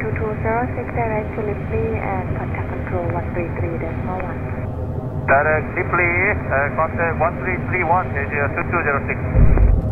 2206 direct to and contact control 133.1. Direct Ripley, uh, contact 1331, is uh, 2206.